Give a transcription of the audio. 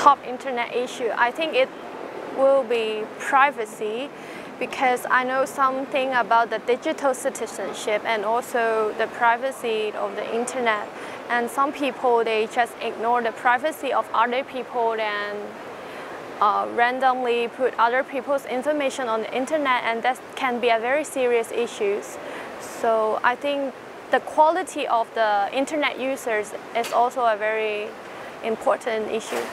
top internet issue. I think it will be privacy because I know something about the digital citizenship and also the privacy of the internet. And some people, they just ignore the privacy of other people and uh, randomly put other people's information on the internet and that can be a very serious issue. So I think the quality of the internet users is also a very important issue.